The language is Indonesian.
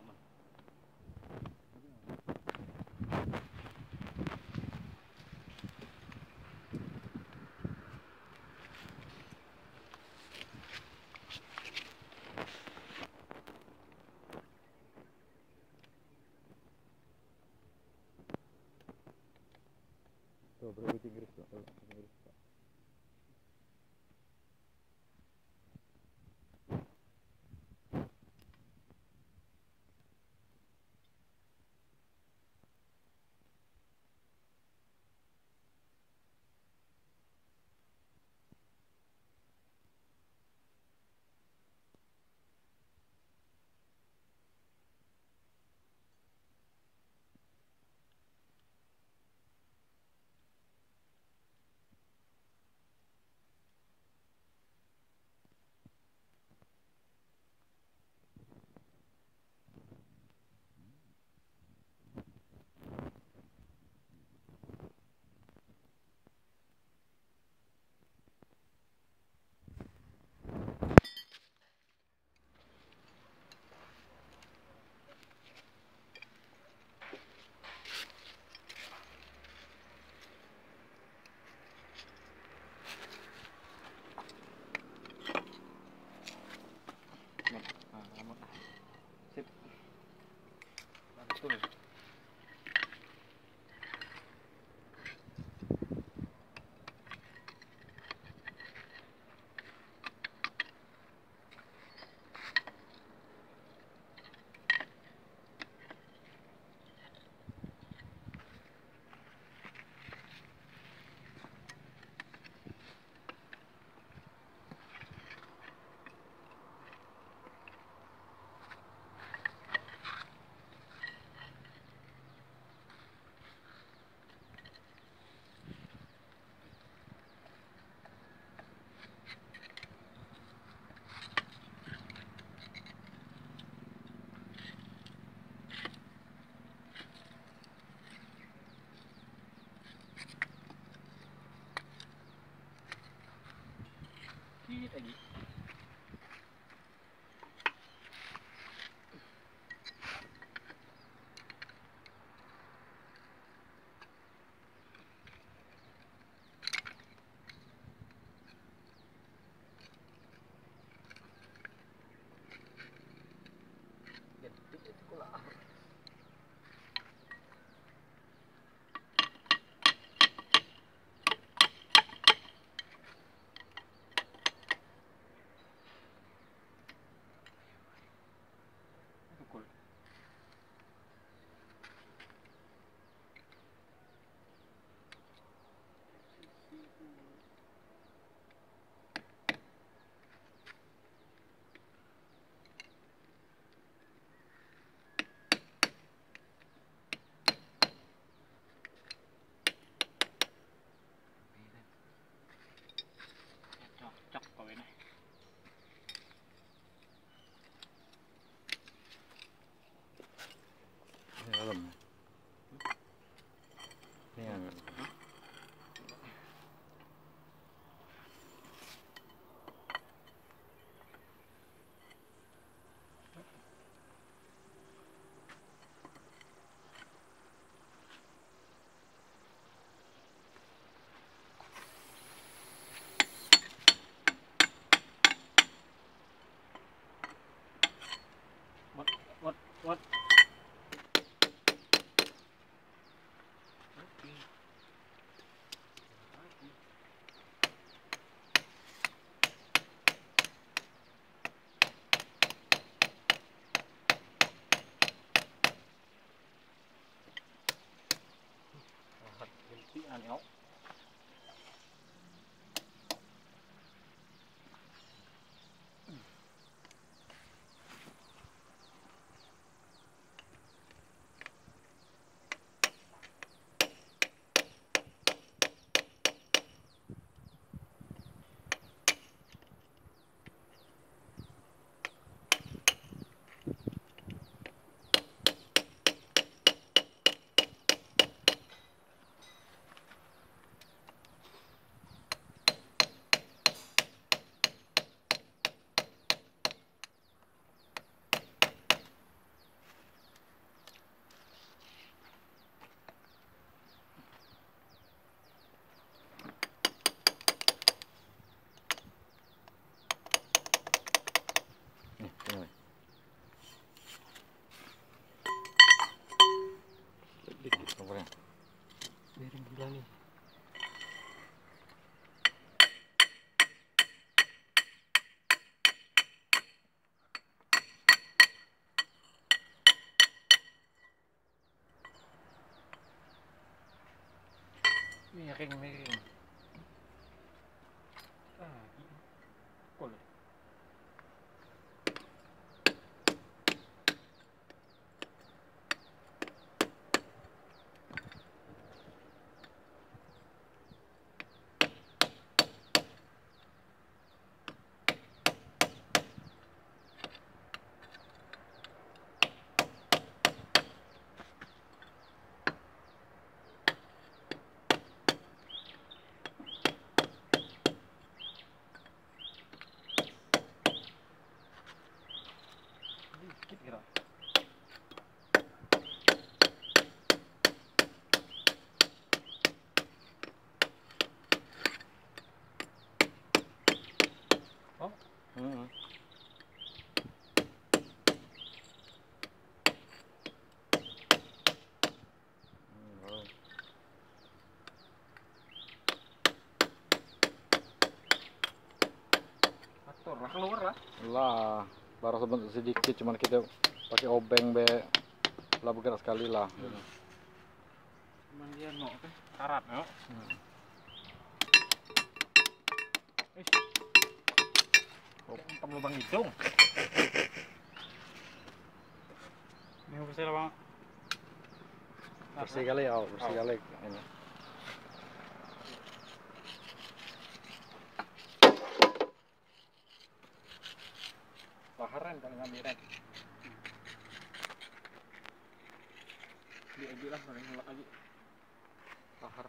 man. Tuh, berbahasa Inggris Tagui. Adam. Ring, ring, ring. Kira oh. Hmm, atur lah keluar lah. Lah baru sedikit cuman kita pakai obeng be lah bergerak sekali lah gitu. cuman dia no kan karat no Hmm. Ih. Tem lubang hidung. Ini bersih lah bang. bersih kali ya bersih Oh. kali ini Baharan paling ambiran. Di aja lah paling aja. Bahar.